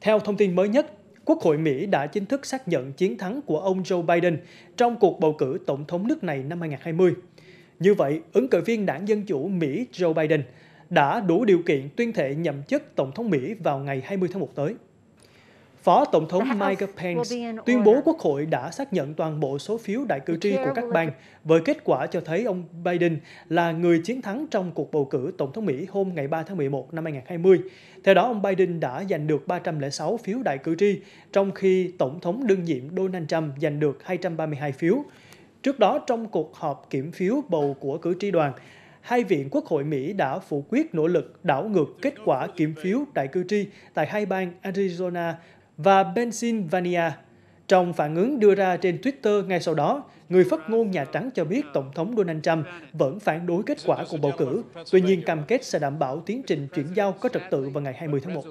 Theo thông tin mới nhất, Quốc hội Mỹ đã chính thức xác nhận chiến thắng của ông Joe Biden trong cuộc bầu cử tổng thống nước này năm 2020. Như vậy, ứng cử viên đảng Dân Chủ Mỹ Joe Biden đã đủ điều kiện tuyên thệ nhậm chức Tổng thống Mỹ vào ngày 20 tháng 1 tới. Phó Tổng thống Mike Pence tuyên bố Quốc hội đã xác nhận toàn bộ số phiếu đại cử tri của các bang với kết quả cho thấy ông Biden là người chiến thắng trong cuộc bầu cử Tổng thống Mỹ hôm ngày 3 tháng 11 năm 2020. Theo đó, ông Biden đã giành được 306 phiếu đại cử tri, trong khi Tổng thống đương nhiệm Donald Trump giành được 232 phiếu. Trước đó, trong cuộc họp kiểm phiếu bầu của cử tri đoàn, hai viện Quốc hội Mỹ đã phủ quyết nỗ lực đảo ngược kết quả kiểm phiếu đại cử tri tại hai bang Arizona và Pennsylvania. Trong phản ứng đưa ra trên Twitter ngay sau đó, người phát ngôn Nhà Trắng cho biết Tổng thống Donald Trump vẫn phản đối kết quả cuộc bầu cử, tuy nhiên cam kết sẽ đảm bảo tiến trình chuyển giao có trật tự vào ngày 20 tháng 1.